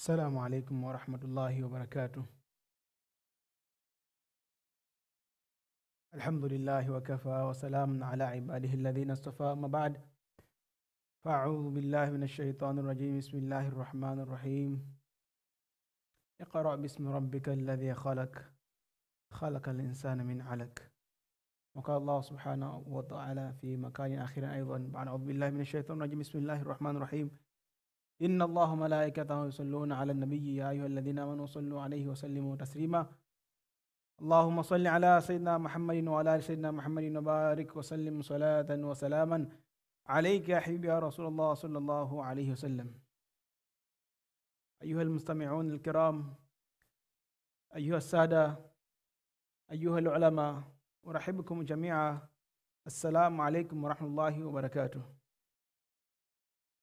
السلام عليكم ورحمة الله وبركاته. الحمد لله وكفى وسلام على عباده الذين اصطفى. ما بعد فأعوذ بالله من الشيطان الرجيم. بسم الله الرحمن الرحيم. اقرأ باسم ربك الذي خلق. خلق الإنسان من علق. وقال الله سبحانه وتعالى في مكان آخر أيضا. بعد أعوذ بالله من الشيطان الرجيم. بسم الله الرحمن الرحيم. إن الله ملائكته يصلون على النبي يا أيها الذين آمنوا صلوا عليه وسلموا تسليما اللهم صل على سيدنا محمد وعلى آل سيدنا محمد وبارك وسلم صلاة وسلاما عليك يا حبيبي يا رسول الله صلى الله عليه وسلم أيها المستمعون الكرام أيها السادة أيها العلماء أرحبكم جميعا السلام عليكم ورحمة الله وبركاته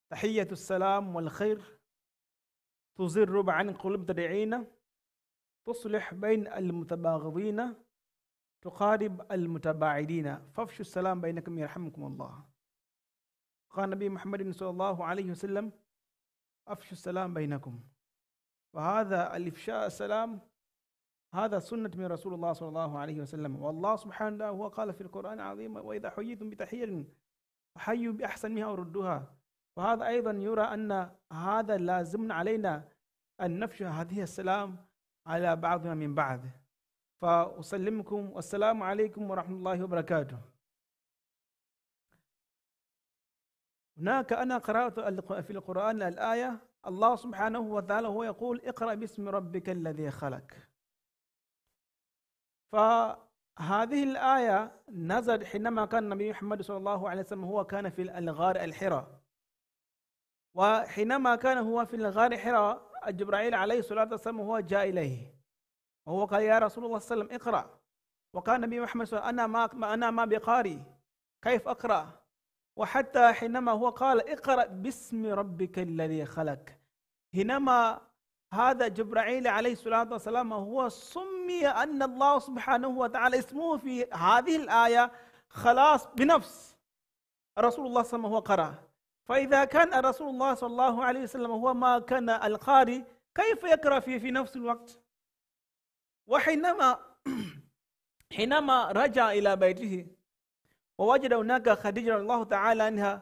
تحية السلام والخير تزر عن قلوب تدعينا تصلح بين المتباغضين تقارب المتباعدين. فافشوا السلام بينكم يرحمكم الله. قال النبي محمد صلى الله عليه وسلم أفشوا السلام بينكم. وهذا الإفشاء السلام هذا سنة من رسول الله صلى الله عليه وسلم. والله سبحانه هو قال في القرآن العظيم وإذا حييتم بتحية فحيوا بأحسن منها وردوها. وهذا أيضا يرى أن هذا لازم علينا أن نفشى هذه السلام على بعضنا من بعض. فأسلمكم والسلام عليكم ورحمة الله وبركاته. هناك أنا قرأت في القرآن الآية الله سبحانه وتعالى هو يقول اقرأ باسم ربك الذي خلق. فهذه الآية نزلت حينما كان النبي محمد صلى الله عليه وسلم هو كان في الغار الحراء وحينما كان هو في الغار حراء جبرائيل عليه الصلاة والسلام هو جاء إليه. وهو قال يا رسول الله صلى الله عليه وسلم اقرأ. وكان النبي محمد صلى الله عليه وسلم أنا ما أنا ما بقاري كيف أقرأ؟ وحتى حينما هو قال اقرأ باسم ربك الذي خلق. حينما هذا جبرائيل عليه الصلاة والسلام هو سمي أن الله سبحانه وتعالى اسمه في هذه الآية خلاص بنفس. رسول الله صلى الله عليه وسلم هو قرأ. فإذا كان رسول الله صلى الله عليه وسلم هو ما كان القارئ كيف يقرأ في في نفس الوقت؟ وحينما حينما رجع إلى بيته ووجد هناك خديجة رضي الله تعالى عنها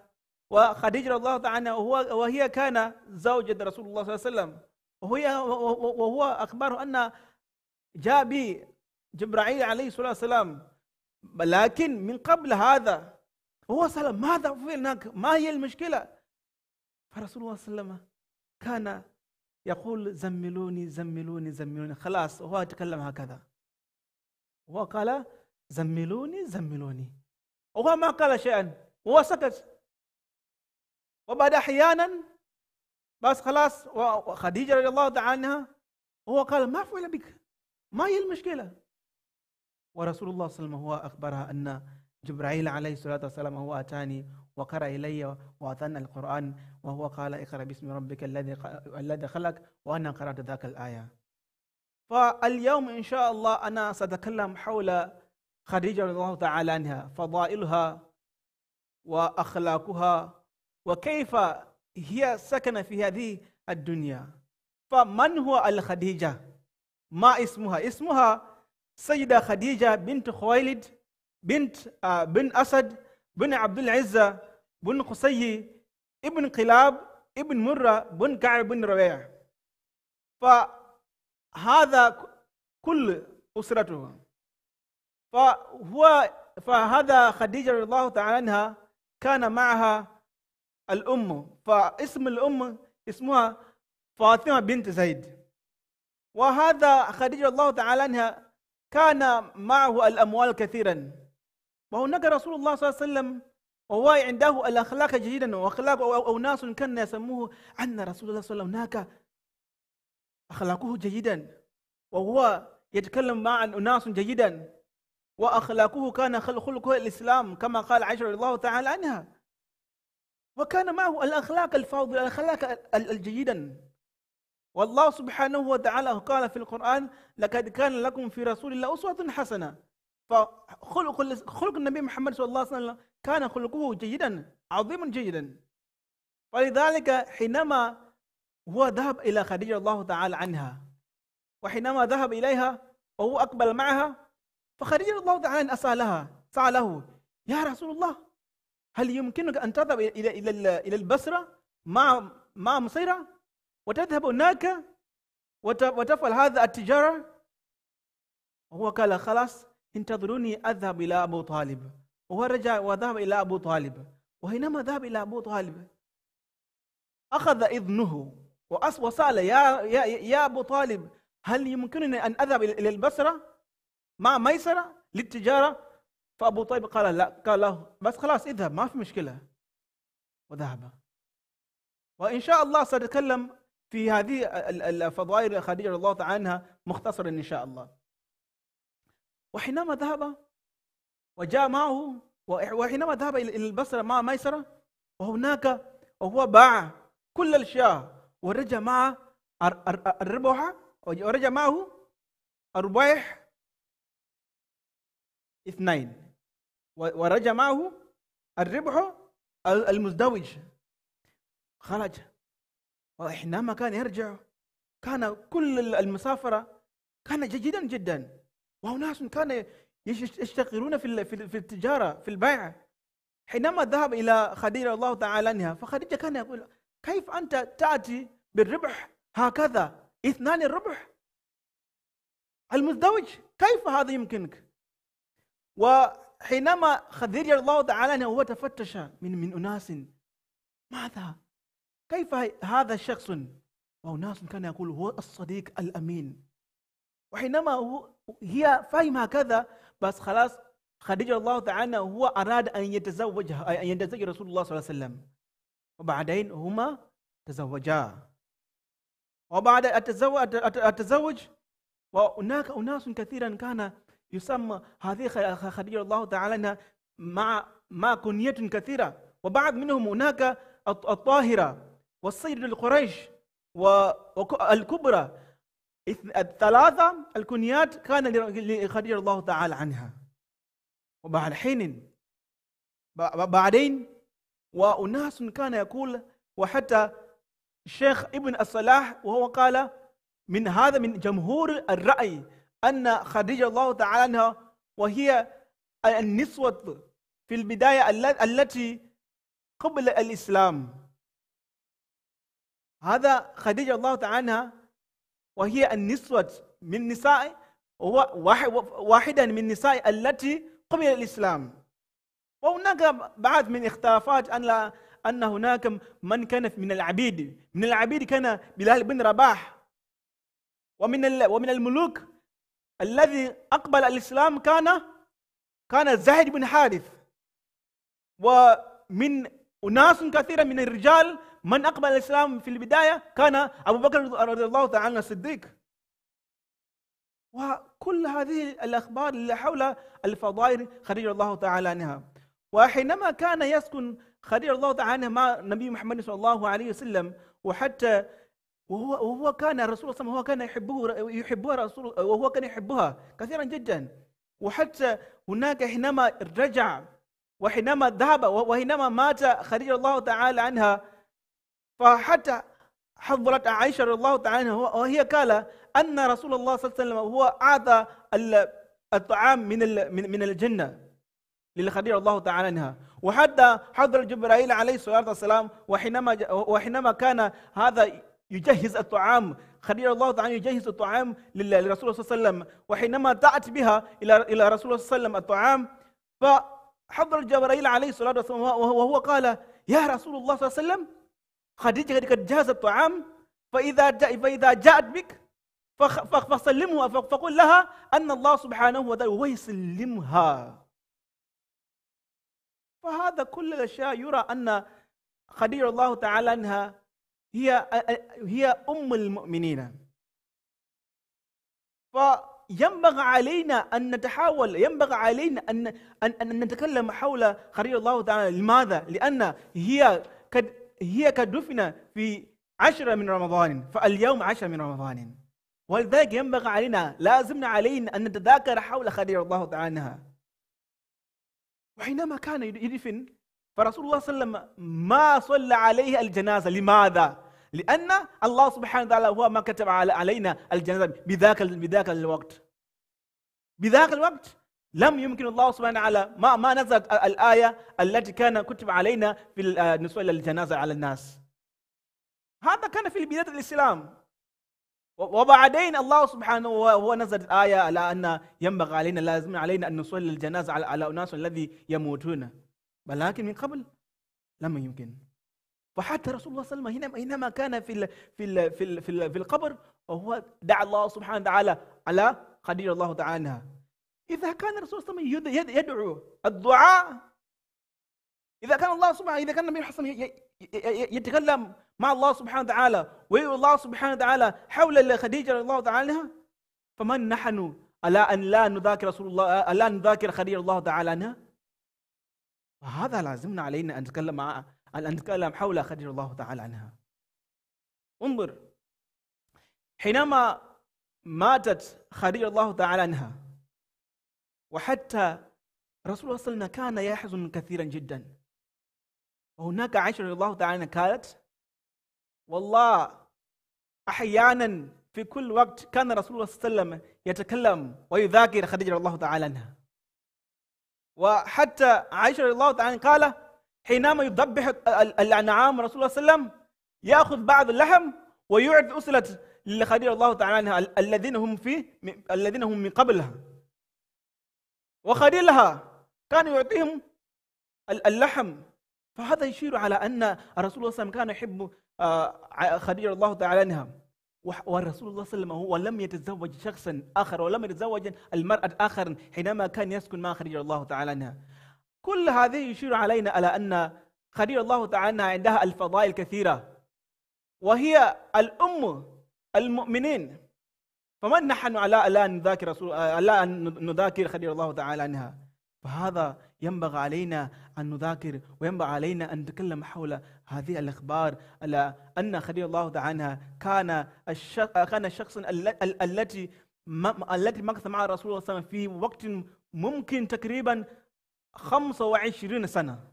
وخديجة رضي الله تعالى عنها وهو وهي كان زوجة رسول الله صلى الله عليه وسلم. وهي وهو أخبره أن جاء به جبرائيل عليه الصلاة والسلام. لكن من قبل هذا هو سأل ماذا في ما هي المشكلة؟ فرسول الله صلى الله عليه وسلم كان يقول زملوني زملوني زملوني. خلاص هو يتكلم هكذا. هو قال زملوني زملوني. وهو ما قال شيئا هو سكت. وبعد أحيانا بس خلاص وخديجة رضي الله تعالى عنها هو قال ما فعل بك ما هي المشكلة؟ ورسول الله صلى الله عليه وسلم هو أخبرها أن جبرائيل عليه الصلاة والسلام هو أتاني وقرأ إلي واتانا القرآن وهو قال اقرأ باسم ربك الذي الذي خلق وأنا قرأت ذاك الآية. فاليوم إن شاء الله أنا سأتكلم حول خديجة رضي الله تعالى عنها فضائلها وأخلاقها وكيف هي سكن في هذه الدنيا. فمن هو الخديجة؟ ما اسمها؟ اسمها سيدة خديجة بنت خويلد بنت بن أسد بن عبد العزة بن قصي ابن قلاب ابن مرة بن كعب بن ربيع. فهذا كل أسرته. فهو فهذا خديجة رضي الله تعالى عنها كان معها الأم. فاسم الأم اسمها فاطمة بنت زيد. وهذا خديجة رضي الله تعالى عنها كان معه الأموال كثيرا. وهناك رسول الله صلى الله عليه وسلم وهو عنده الأخلاق جيدا وأخلاق أو ناس كان يسموه أن رسول الله صلى الله عليه وسلم هناك أخلاقه جيدا وهو يتكلم مع أناس جيدا وأخلاقه كان خلقه الإسلام كما قال عائشة رضي الله تعالى عنها. وكان معه الأخلاق الفاضله الأخلاق الجيدا. والله سبحانه وتعالى قال في القرآن لقد كان لكم في رسول الله أسوة حسنة. فخلق خلق النبي محمد صلى الله عليه وسلم كان خلقه جيدا عظيما جيدا. ولذلك حينما هو ذهب إلى خديجة الله تعالى عنها وحينما ذهب إليها وهو أقبل معها فخديجة الله تعالى أسألها سأله يا رسول الله هل يمكنك أن تذهب إلى إلى إلى البصرة مع مع مصيرة؟ وتذهب هناك وتفعل هذا التجارة؟ وهو قال خلاص انتظروني أذهب إلى أبو طالب. وهو رجع وذهب إلى أبو طالب. وحينما ذهب إلى أبو طالب أخذ إذنه وسأل يا يا يا أبو طالب هل يمكنني أن أذهب إلى البصرة مع ميسرة للتجارة؟ فأبو طالب قال لا. قال له بس خلاص اذهب ما في مشكلة. وذهب. وإن شاء الله سأتكلم في هذه الفضائل خديجة رضي الله عنها مختصرا إن شاء الله. وحينما ذهب وجاء معه وحينما ذهب إلى البصرة مع ميسرة وهناك وهو باع كل الأشياء ورجع مع الربح ورجع معه الربيح اثنين ورجع معه الربح المزدوج. خرج وحينما كان يرجع كان كل المسافرة كان جيدا جدا. وناس كان يشتغلون في في التجارة في البيع. حينما ذهب إلى خديجة الله تعالى عنها فخديجة كان يقول كيف أنت تأتي بالربح هكذا؟ إثنان الربح. المزدوج كيف هذا يمكنك؟ وحينما خديجة الله تعالى عنها هو تفتش من من أناس ماذا؟ كيف هذا الشخص وأناس كان يقول هو الصديق الأمين. وحينما هو هي فهم هكذا بس خلاص خديجة الله تعالى هو أراد أن يتزوجها أن يتزوج رسول الله صلى الله عليه وسلم. وبعدين هما تزوجا. وبعد التزوج التزوج وهناك أناس كثيرا كان يسمى هذه خديجة الله تعالى مع مع كنية كثيرة. وبعض منهم هناك الطاهرة والسيد القريش والكبرى. الثلاثة الكنيات كان لخديجة الله تعالى عنها. وبعد حين بعدين وأناس كان يقول وحتى الشيخ ابن الصلاح وهو قال من هذا من جمهور الرأي أن خديجة الله تعالى عنها وهي النسوة في البداية التي قبل الإسلام. هذا خديجة الله تعالى عنها وهي النسوة من نساء هو واحدة من النساء التي قبل الإسلام. وهناك بعض من اختلافات أن أن هناك من كان من العبيد من العبيد كان بلال بن رباح. ومن ومن الملوك الذي أقبل الإسلام كان كان زاهد بن حارث. ومن أناس كثيرة من الرجال من أقبل الإسلام في البداية كان أبو بكر رضي الله تعالى عنه الصديق. وكل هذه الأخبار اللي حول الفضائل خديجة الله تعالى عنها. وحينما كان يسكن خديجة الله تعالى عنها مع النبي محمد صلى الله عليه وسلم وحتى وهو وهو كان الرسول صلى الله عليه وسلم كان يحبه يحبها رسول وهو كان يحبها كثيرا جدا. وحتى هناك حينما رجع وحينما ذهب وحينما مات خديجة الله تعالى عنها فحتى حضرت عائشة رضي الله تعالى عنها وهي قال أن رسول الله صلى الله عليه وسلم هو أعطى الطعام من من الجنة لخديجة الله تعالى عنها. وحتى حضر جبرائيل عليه الصلاة والسلام وحينما وحينما كان هذا يجهز الطعام خديجة الله تعالى يجهز الطعام للرسول صلى الله عليه وسلم. وحينما تأتي بها إلى إلى رسول الله صلى الله عليه وسلم الطعام فحضر جبرائيل عليه الصلاة والسلام وهو قال يا رسول الله صلى الله عليه وسلم خديجة قد جهزت الطعام فإذا جاء فإذا جاءت بك فسلمها فقل لها أن الله سبحانه وتعالى ويسلمها فهذا كل الأشياء يرى أن خديجة الله تعالى عنها هي هي أم المؤمنين فينبغي علينا أن نتحاول ينبغي علينا أن أن, أن نتكلم حول خديجة الله تعالى لماذا؟ لأن هي قد هي قد دفن في عشرة من رمضان فاليوم عشرة من رمضان. ولذلك ينبغي علينا لازمنا علينا أن نتذاكر حول خديجة الله تعالى. عنها وحينما كان يدفن فرسول الله صلى الله عليه وسلم ما صلى عليه الجنازة. لماذا؟ لأن الله سبحانه وتعالى هو ما كتب علينا الجنازة بذاك بذاك الوقت. بذاك الوقت. لم يمكن الله سبحانه وتعالى ما ما نزلت الآية التي كان كتب علينا في النسوة للجنازة على الناس. هذا كان في بداية الإسلام. وبعدين الله سبحانه هو نزل الآية على أن ينبغي علينا لازم علينا أن نصلي الجنازة على, أناس الذي يموتون. ولكن من قبل لم يمكن. فحتى رسول الله صلى الله عليه وسلم حينما كان في ال في ال في ال في, ال في القبر وهو دعا الله سبحانه وتعالى على خديجة الله تعالى إذا كان الرسول صلى الله عليه وسلم يدعو الدعاء إذا كان الله سبحانه إذا كان النبي حسن يتكلم مع الله سبحانه وتعالى ويقول الله سبحانه وتعالى حول خديجة رضي الله تعالى عنها فمن نحن؟ على أن لا نذاكر رسول الله لا نذاكر خديجة الله تعالى عنها؟ فهذا لازمنا علينا أن نتكلم مع أن نتكلم حول خديجة الله تعالى عنها. انظر حينما ماتت خديجة الله تعالى عنها وحتى رسول الله صلى الله عليه وسلم كان يحزن كثيرا جدا. وهناك عائشة رضي الله تعالى قالت والله أحيانا في كل وقت كان رسول الله صلى الله عليه وسلم يتكلم ويذاكر خديجة رضي الله تعالى عنها. وحتى عائشة رضي الله تعالى قال حينما يذبح الأنعام رسول الله صلى الله عليه وسلم يأخذ بعض اللحم ويعد أسلة لخديجة الله تعالى عنها الذين هم في الذين هم من قبلها. وخليلها كان يعطيهم اللحم. فهذا يشير على أن الرسول صلى الله عليه وسلم كان يحب آه، خديجة الله تعالى عنها. والرسول الله صلى الله عليه وسلم هو لم يتزوج شخصا آخر ولم يتزوج المرأة آخر حينما كان يسكن مع خديجة الله تعالى عنها. كل هذه يشير علينا على أن خديجة الله تعالى عنها عندها الفضائل كثيرة وهي الأم المؤمنين. فمن نحن على ألا نذاكر رسول ألا أن نذاكر خديجة الله تعالى عنها. فهذا ينبغي علينا أن نذاكر وينبغي علينا أن نتكلم حول هذه الأخبار على أن خديجة الله تعالى عنها كان كان الشخص التي التي مكث مع رسول الله صلى الله عليه وسلم في وقت ممكن تقريبا 25 سنة.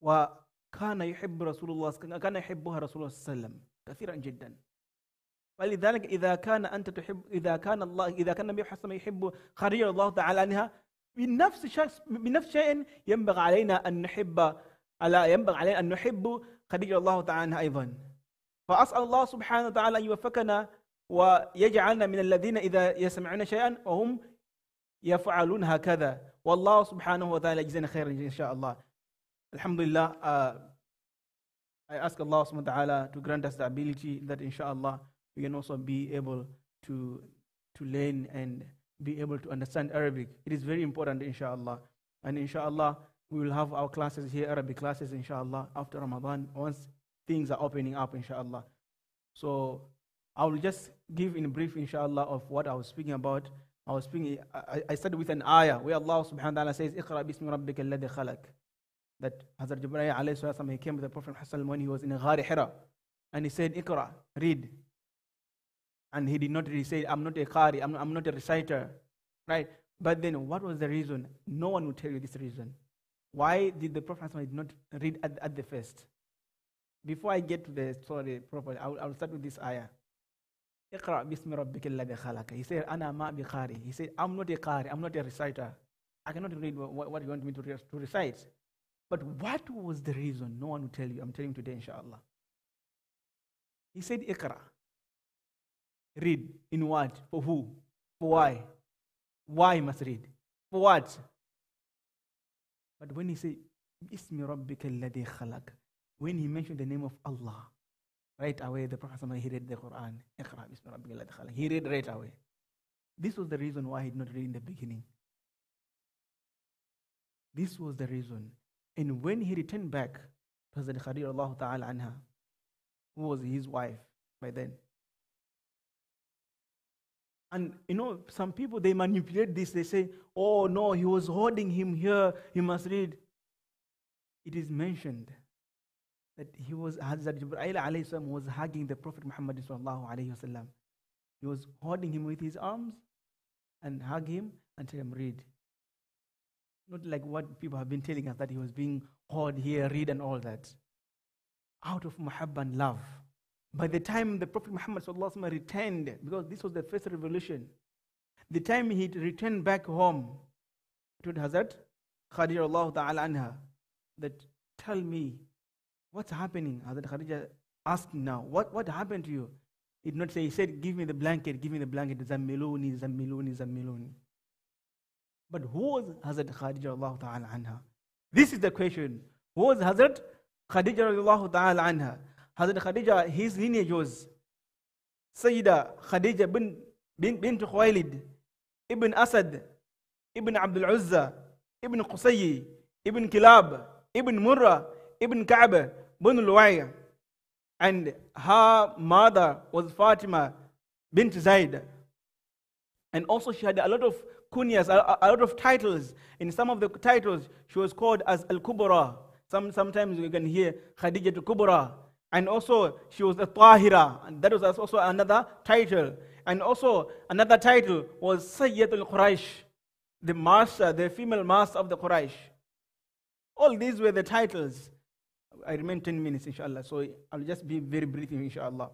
وكان يحب رسول الله كان يحبها رسول الله صلى الله عليه وسلم. كثيرا جدا. ولذلك إذا كان أنت تحب إذا كان الله إذا كان النبي حسن يحب خديجة الله تعالى عنها بنفس شخص بنفس شيء ينبغي علينا أن نحب على ينبغي علينا أن نحب خديجة الله تعالى عنها أيضا. فأسأل الله سبحانه وتعالى أن يوفقنا ويجعلنا من الذين إذا يسمعون شيئا وهم يفعلون هكذا. والله سبحانه وتعالى يجزينا خيرا إن شاء الله. الحمد لله. uh, I ask Allah subhanahu wa ta'ala to grant us the ability that inshallah we can also be able to, to learn and be able to understand Arabic. It is very important, inshallah. And inshallah, we will have our classes here, Arabic classes, inshallah, after Ramadan, once things are opening up, inshallah. So I will just give in brief, inshallah, of what I was speaking about. I was speaking, I, I started with an ayah where Allah subhanahu wa ta'ala says, bismi rabbika alladhi khalaq that Hazrat Jibreel alayhi salam, he came with the Prophet Muhammad when he was in a Ghari Hira and he said, Iqra, read. And he did not really say, I'm not a Qari, I'm, I'm not a reciter, right? But then what was the reason? No one would tell you this reason. Why did the Prophet did not read at, at the first? Before I get to the story properly, I will, I will start with this ayah. اقرأ باسم ربك الذي خلق. He said, أنا ما بقاري. He said, I'm not a قاري, I'm not a reciter. I cannot read what, what you want me to, to recite. But what was the reason? No one will tell you. I'm telling you today, inshallah. He said, Iqra. Read. In what? For who? For why? Why must read? For what? But when he said, Ismi Rabbika alladhi khalaq, when he mentioned the name of Allah, right away the Prophet he read the Quran. Iqra Ismi Rabbika alladhi khalaq. He read right away. This was the reason why he did not read in the beginning. This was the reason. And when he returned back Hazrat Khadija Allah Ta'ala anha, who was his wife by then, and you know, some people they manipulate this. They say, oh no, he was holding him here, he must read. It is mentioned that he was Hazrat Jibreel alayhi was hugging the Prophet Muhammad sallallahu alayhi wasallam. He was holding him with his arms and hug him and tell him read. Not like what people have been telling us that he was being held here, read and all that. out of muhabba and love. By the time the Prophet Muhammad returned, because this was the first revolution, the time he returned back home to Hazrat Khadija Allah ta'ala anha, that tell me what's happening. Hazrat Khadija asked now, what, what happened to you? He did not say, he said, give me the blanket, give me the blanket, zammiluni, zammiluni, zammiluni. But who was Hazrat Khadija ta'ala anha? This is the question. Who was Hazrat Khadija ta'ala anha? Hazrat Khadija, his lineage was Sayyida Khadija bin, bin, bint Khuwailid, Ibn Asad, Ibn Abdul Uzza, Ibn Qusayyi, Ibn Kilab, Ibn Murrah, Ibn Ka'b, bin Luwayy. And her mother was Fatima bint Zaid. And also she had a lot of kunyas, a, a, lot of titles. In some of the titles, she was called as Al-Kubra. Some, sometimes you can hear Khadija al-Kubra. And also, she was a Tahira. And that was also another title. And also, another title was Sayyid al-Quraysh, the master, the female master of the Quraysh. All these were the titles. I remain 10 minutes, inshallah. So I'll just be very brief, inshallah.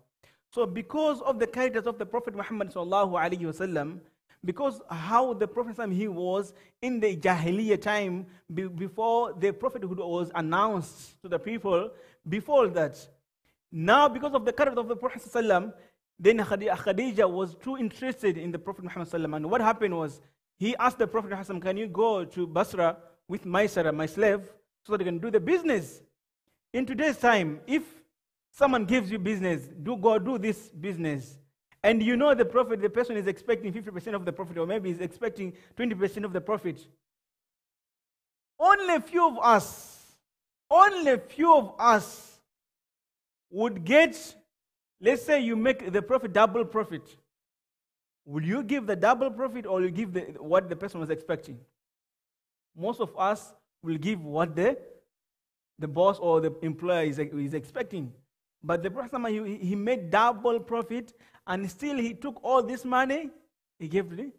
So because of the characters of the Prophet Muhammad sallallahu alaihi wasallam, because how the Prophet he was in the Jahiliyyah time before the prophethood was announced to the people, before that. Now, because of the character of the Prophet then Khadija was too interested in the Prophet Muhammad. And what happened was, he asked the Prophet Muhammad, can you go to Basra with Maysarah, my slave, so that you can do the business? In today's time, if someone gives you business, do go do this business. And you know the profit, the person is expecting 50% of the profit, or maybe is expecting 20% of the profit. Only a few of us, only a few of us would get, let's say you make the profit double profit. Will you give the double profit or you give the, what the person was expecting? Most of us will give what the the boss or the employer is, is expecting. But the Prophet, he, he made double profit and still he took all this money, he gave to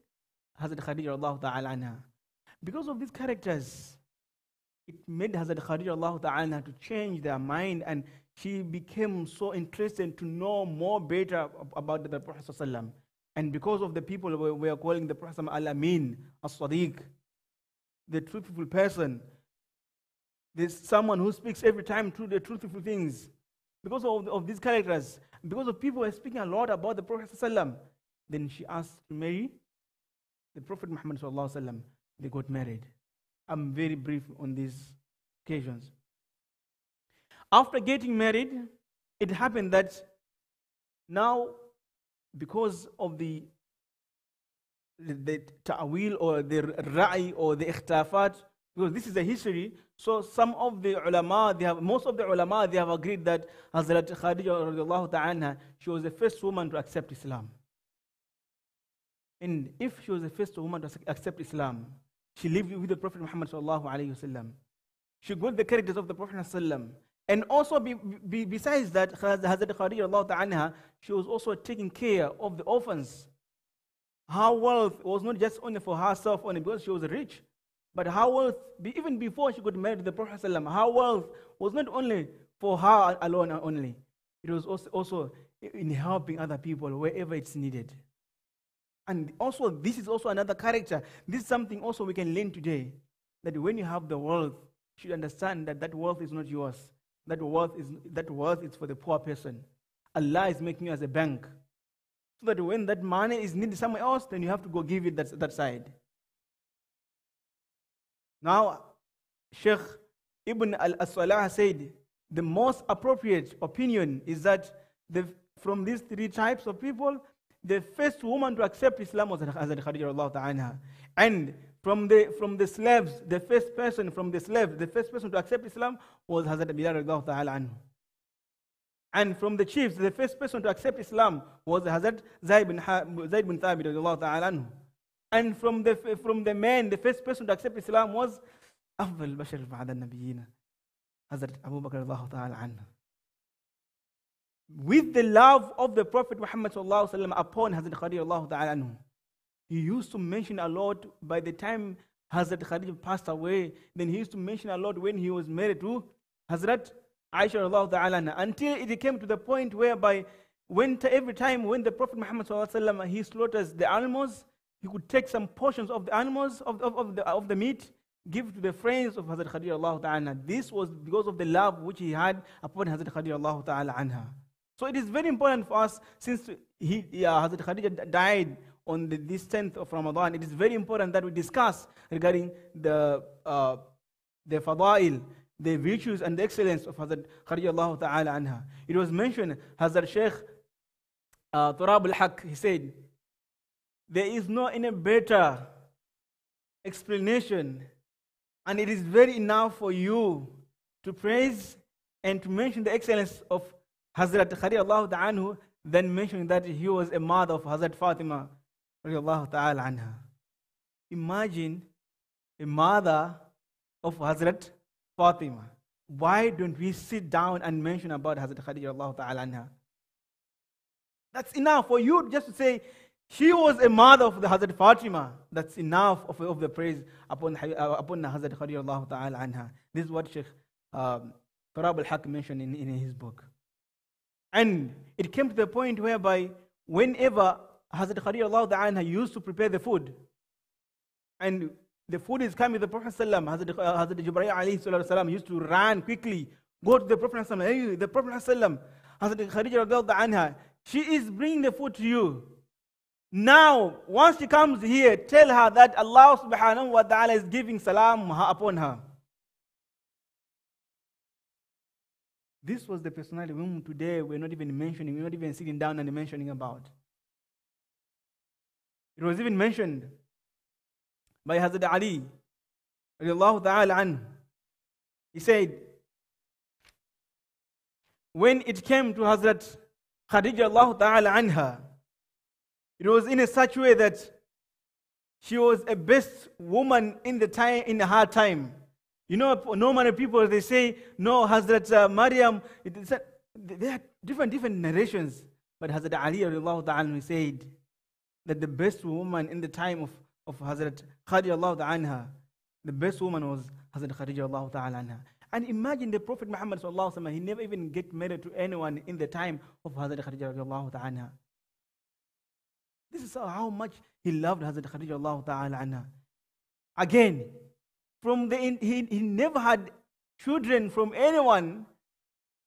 Hazrat Khadija Allah. Because of these characters, it made Hazrat Khadija Allah ta'ala to change their mind and she became so interested to know more better about the Prophet And because of the people we are calling the Prophet Al-Amin, As-Sadiq, the truthful person, there's someone who speaks every time through the truthful things. Because of, of these characters, because of people who are speaking a lot about the Prophet then she asked to marry the Prophet Muhammad. They got married. I'm very brief on these occasions. After getting married, it happened that now, because of the the, the ta'wil or the ra'i or the ikhtafat, because this is a history, so some of the ulama, they have, most of the ulama, they have agreed that Hazrat Khadija radiallahu ta'ala, she was the first woman to accept Islam. And if she was the first woman to accept Islam, she lived with the Prophet Muhammad sallallahu alayhi wasallam. She got the characters of the Prophet sallam. And also be, be, besides that, Hazrat Khadija ta'ala, she was also taking care of the orphans. Her wealth was not just only for herself only because she was rich. But her wealth, even before she got married to the Prophet, her wealth was not only for her alone only, it was also, in helping other people wherever it's needed. And also, this is also another character. This is something also we can learn today that when you have the wealth, you should understand that that wealth is not yours. That wealth is, that wealth is for the poor person. Allah is making you as a bank. So that when that money is needed somewhere else, then you have to go give it that, that side. Now, Sheikh Ibn al-Salah said, the most appropriate opinion is that the, from these three types of people, the first woman to accept Islam was Hazrat Khadija And from the, from the slaves, the first person from the slaves, the first person to accept Islam was Hazrat Bilal. And from the chiefs, the first person to accept Islam was Hazrat Zayd bin, Zayd bin Thabit. And from the, from the men, the first person to accept Islam was أفضل البشر بعد النبيين Hazrat Abu Bakr الله تعالى عنه. With the love of the Prophet Muhammad sallallahu alaihi wasallam upon Hazrat Khadija Allah ta'ala anhu. He used to mention a lot by the time Hazrat Khadija passed away. Then he used to mention a lot when he was married to Hazrat Aisha radiallahu ta'ala anha, until it came to the point whereby when t- every time when the Prophet Muhammad sallallahu alaihi wasallam he slaughters the animals, he could take some portions of the animals of, of, of, the, of the meat, give to the friends of Hazrat Khadija Allah ta'ala. This was because of the love which he had upon Hazrat Khadija Allah ta'ala anha. So it is very important for us since he, yeah, Hazrat Khadija died on the, this 10th of Ramadan, it is very important that we discuss regarding the, uh, the fadail, the virtues and the excellence of Hazrat Khadija Allah ta'ala anha. It was mentioned, Hazrat Sheikh uh, Turab al-Haq, he said, there is no any better explanation and it is very enough for you to praise and to mention the excellence of Hazrat Khadija ta'ala than mentioning that he was a mother of Hazrat Fatima ta'ala anha. Imagine a mother of Hazrat Fatima. Why don't we sit down and mention about Hazrat Khadija ta'ala anha? That's enough for you just to say, she was a mother of the Hazrat Fatima. That's enough of, of the praise upon, uh, upon Hazrat Khadija ta'ala anha. This is what Sheikh um, al-Haq mentioned in, in his book. And it came to the point whereby whenever Hazrat Khadija anha used to prepare the food, and the food is coming, the Prophet Sallam, uh, Hazrat Jibreel alayhi used to run quickly, go to the Prophet Sallam, hey, the Prophet Sallam, Hazrat Khadija anha, she is bringing the food to you. Now, once she comes here, tell her that Allah subhanahu wa ta'ala is giving salam upon her. This was the personality whom today we're not even mentioning, we're not even sitting down and mentioning about. It was even mentioned by Hazrat Ali, ta'ala anhu. He said, when it came to Hazrat Khadija Allah ta'ala anha, it was in a such way that she was a best woman in the time in her time. You know, normally people they say, no, Hazrat uh, Maryam, it, there are different different narrations. But Hazrat Ali said that the best woman in the time of, of Hazrat Khadija anha, the best woman was Hazrat Khadija anha. And imagine the Prophet Muhammad he never even get married to anyone in the time of Hazrat Khadija ta'ala. This is how much he loved Hazrat Khadija Allah ta'ala anha. Again, from the he, he never had children from anyone,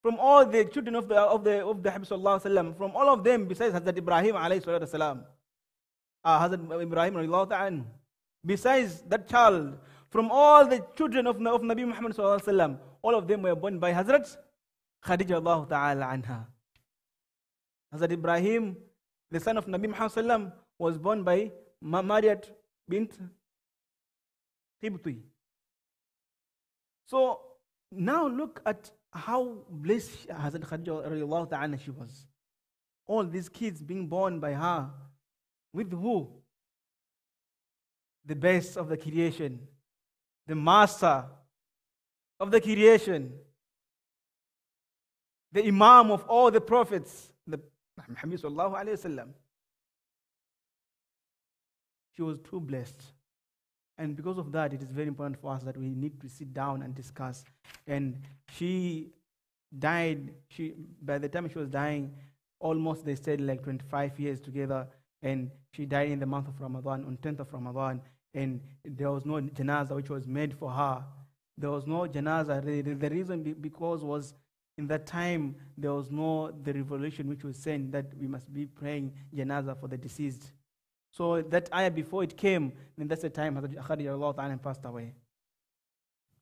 from all the children of the of the of the Habib wasallam, from all of them besides Hazrat Ibrahim alayhi salatu wasalam. Uh, Hazrat Ibrahim ta'ala. Besides that child, from all the children of, of Nabi Muhammad sallallahu all of them were born by Hazrat Khadija Allah ta'ala anha. Hazrat Ibrahim, the son of Nabi Muhammad was born by Mariyat bint Qibti. So now look at how blessed Hazrat Khadija ta'ala she was. All these kids being born by her. With who? The best of the creation, the master of the creation, the imam of all the prophets, Muhammad sallallahu alayhi wasallam. She was too blessed. And because of that, it is very important for us that we need to sit down and discuss. And she died, she, by the time she was dying, almost they stayed like 25 years together. And she died in the month of Ramadan, on 10th of Ramadan. And there was no janazah which was made for her. There was no janazah. The, reason be, because was in that time there was no the revelation which was saying that we must be praying janaza for the deceased. So that ayah before it came, then that's the time Khadija passed away.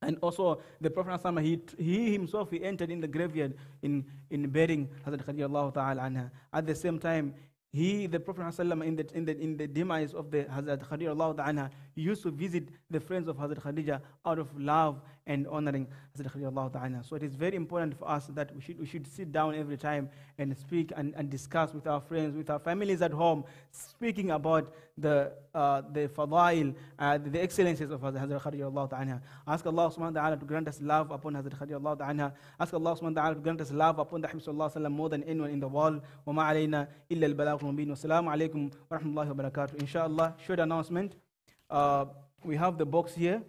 And also the Prophet he, he himself he entered in the graveyard in, in burying Hazrat Khadija At the same time, he, the Prophet ﷺ, in the, in, the, in the demise of the Hazrat Khadija anha, he used to visit the friends of Hazrat Khadija out of love and honoring Hazrat Khadija anha. So it is very important for us that we should, we should sit down every time and speak and, and discuss with our friends, with our families at home, speaking about the, uh, the fadail, uh, the, the excellences of Hazrat Khadija anha. Ask Allah subhanahu wa ta'ala to grant us love upon Hazrat Khadija anha. Ask Allah subhanahu wa ta'ala to grant us love upon the Habib more than anyone in the world. وَمَا عَلَيْنَا إِلَّا الْبَلَاغُ mubin. Wassalamu alaikum wa rahmatullahi wa barakatuh. Inshallah, short announcement. Uh, we have the box here,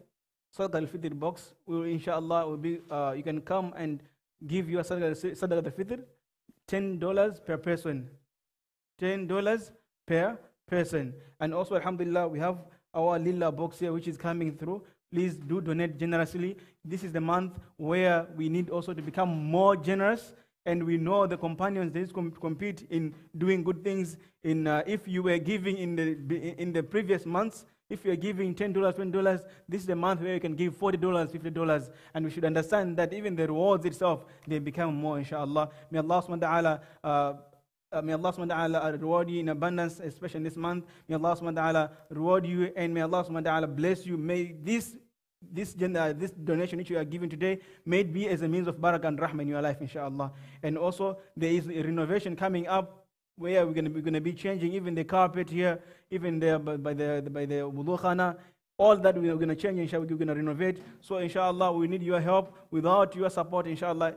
Sadaqah al-Fitr box. We will, inshallah, will be, uh, you can come and give your Sadaqah al-Fitr $10 per person. $10 per person. And also, alhamdulillah, we have our Lilla box here, which is coming through. Please do donate generously. This is the month where we need also to become more generous and we know the companions they compete in doing good things. In uh, if you were giving in the in the previous months, if you're giving $10, $20, this is the month where you can give $40, $50. And we should understand that even the rewards itself, they become more, inshallah. May Allah subhanahu wa ta'ala uh, uh, may Allah subhanahu wa ta'ala reward you in abundance, especially in this month. May Allah subhanahu wa ta'ala reward you and may Allah subhanahu wa ta'ala bless you. May this this, uh, this donation which you are giving today may be as a means of barakah and rahmah in your life, inshallah. And also, there is a renovation coming up where we're going to, we're going to be changing even the carpet here, even there by, by the, by the wudu All that we're going to change, inshallah, we're going to renovate. So, inshallah, we need your help. Without your support, inshallah,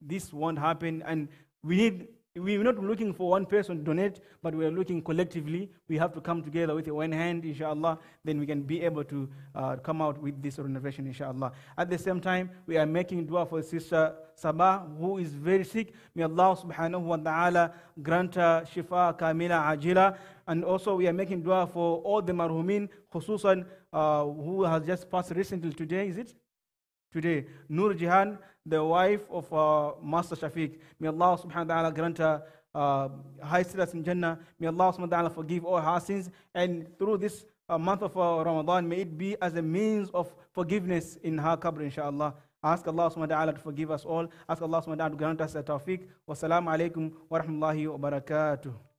this won't happen. And we need we're not looking for one person to donate, but we're looking collectively. We have to come together with one hand, inshallah. Then we can be able to uh, come out with this renovation, inshallah. At the same time, we are making dua for Sister Sabah, who is very sick. May Allah subhanahu wa ta'ala grant her shifa kamila ajila. And also, we are making dua for all the marhumin, khususan, uh, who has just passed recently today, is it? Today, Nur Jihan the wife of uh, Master Shafiq. May Allah subhanahu wa ta'ala grant her uh, high status in Jannah. May Allah subhanahu wa ta'ala forgive all her sins. And through this uh, month of uh, Ramadan, may it be as a means of forgiveness in her qabr, inshallah. Ask Allah subhanahu wa ta'ala to forgive us all. Ask Allah subhanahu wa ta'ala to grant us a tawfiq. Wassalamu alaikum wa rahmatullahi wa barakatuh.